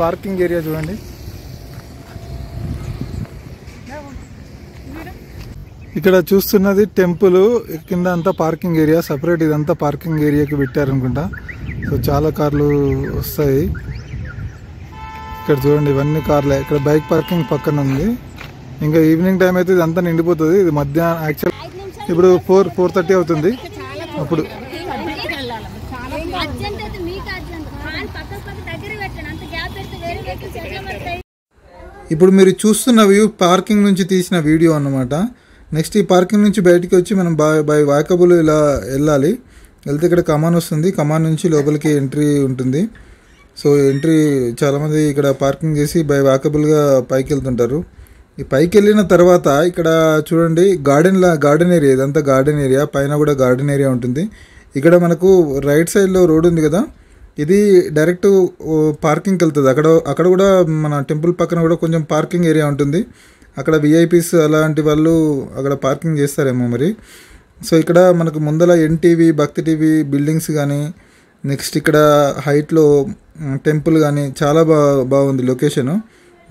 Parking area చూడండి. ఇక్కడ చూస్తున్నది టెంపుల్ కింద అంతా పార్కింగ్ ఏరియా సపరేట్ ఇదంతా పార్కింగ్ ఏరియాకి పెట్టారనుకుంటా. సో చాలా కార్లు వస్తాయి. ఇక్కడ చూడండి ఇవన్నీ కార్లే. ఇక్కడ బైక్ పార్కింగ్ పక్కన ఉంది. ఇంకా ఈవినింగ్ టైం అయితే ఇదంతా నిండిపోతుంది. ఇది మధ్యాహ్నం యాక్చువల్ ఇప్పుడు ఫోర్ ఫోర్ థర్టీ అవుతుంది. అప్పుడు ఇప్పుడు మీరు చూస్తున్న వ్యూ పార్కింగ్ నుంచి తీసిన వీడియో అన్నమాట. నెక్స్ట్ ఈ పార్కింగ్ నుంచి బయటికి వచ్చి మనం బై బై వాకబుల్ ఇలా వెళ్ళాలి. వెళ్తే ఇక్కడ కమాన్ వస్తుంది. కమాన్ నుంచి లోపలికి ఎంట్రీ ఉంటుంది. సో ఎంట్రీ చాలామంది ఇక్కడ పార్కింగ్ చేసి బై వాకబుల్గా పైకి వెళ్తుంటారు. ఈ పైకి వెళ్ళిన తర్వాత ఇక్కడ చూడండి గార్డెన్ లా గార్డెన్ ఏరియా ఇదంతా గార్డెన్ ఏరియా పైన కూడా గార్డెన్ ఏరియా ఉంటుంది. ఇక్కడ మనకు రైట్ సైడ్లో రోడ్ ఉంది కదా. ఇది డైరెక్ట్ పార్కింగ్కి వెళ్తుంది. అక్కడ అక్కడ కూడా మన టెంపుల్ పక్కన కూడా కొంచెం పార్కింగ్ ఏరియా ఉంటుంది. అక్కడ విఐపీస్ అలాంటి వాళ్ళు అక్కడ పార్కింగ్ చేస్తారేమో మరి. సో ఇక్కడ మనకు ముందల ఎన్టీవీ భక్తి టీవీ బిల్డింగ్స్ కానీ నెక్స్ట్ ఇక్కడ హైట్లో టెంపుల్ కానీ చాలా బా బాగుంది లొకేషను.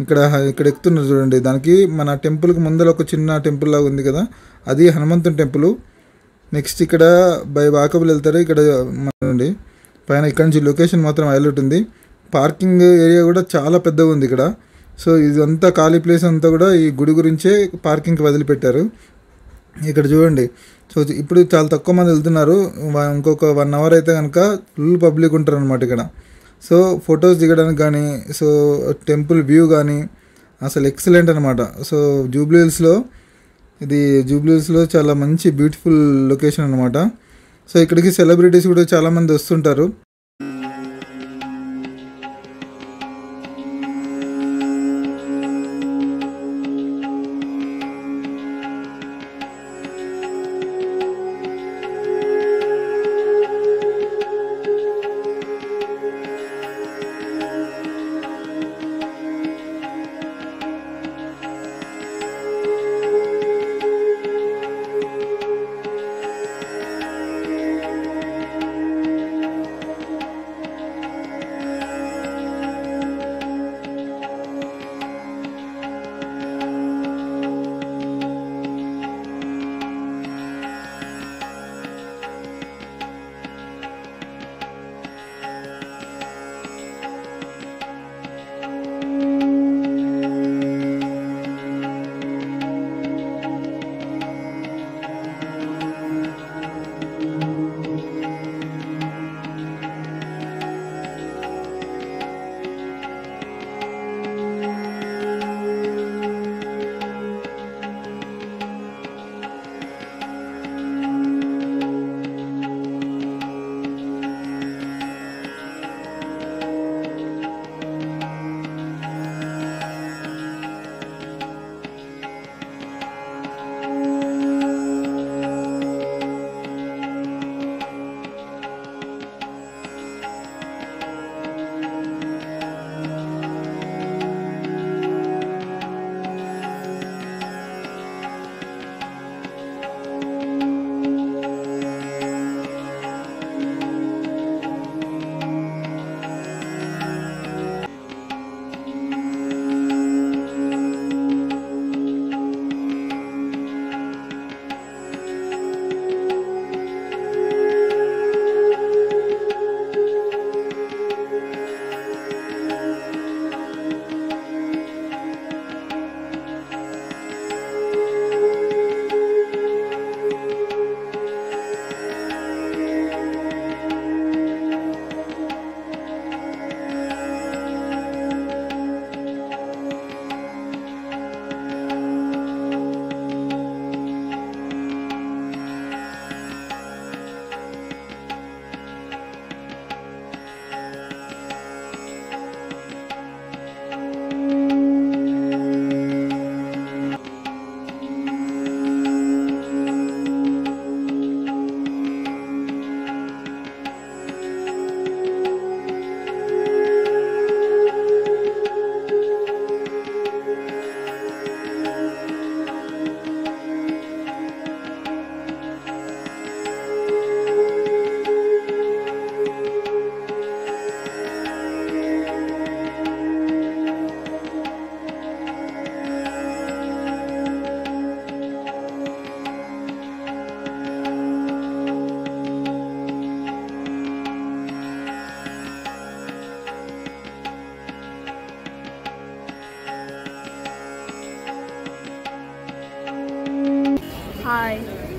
ఇక్కడ ఇక్కడ ఎక్కుతున్నారు చూడండి. దానికి మన టెంపుల్కి ముందర ఒక చిన్న టెంపుల్ లాగా ఉంది కదా. అది హనుమంతుని టెంపుల్. నెక్స్ట్ ఇక్కడ బై వాకబుల్ వెళ్తారు. ఇక్కడ మనండి పైన ఇక్కడ నుంచి లొకేషన్ మాత్రం హైలైట్ ఉంది. పార్కింగ్ ఏరియా కూడా చాలా పెద్దగా ఉంది ఇక్కడ. సో ఇదంతా ఖాళీ ప్లేస్ అంతా కూడా ఈ గుడి గురించే పార్కింగ్కి వదిలిపెట్టారు. ఇక్కడ చూడండి. సో ఇప్పుడు చాలా తక్కువ మంది వెళ్తున్నారు. ఇంకొక వన్ అవర్ అయితే కనుక ఫుల్ పబ్లిక్ ఉంటారు అనమాట ఇక్కడ. సో ఫొటోస్ దిగడానికి కానీ సో టెంపుల్ వ్యూ కానీ అసలు ఎక్సలెంట్ అనమాట సో జూబ్లీ హిల్స్లో ఇది జూబ్లీ హిల్స్లో చాలా మంచి బ్యూటిఫుల్ లొకేషన్ అనమాట సో ఇక్కడికి సెలబ్రిటీస్ కూడా చాలామంది వస్తుంటారు.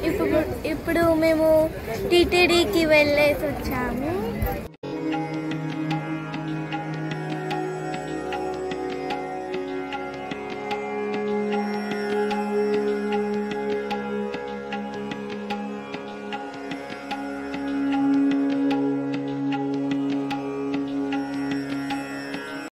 ఇప్పుడు ఇప్పుడు మేము టీటీడీకి వెళ్ళేసి వచ్చాము.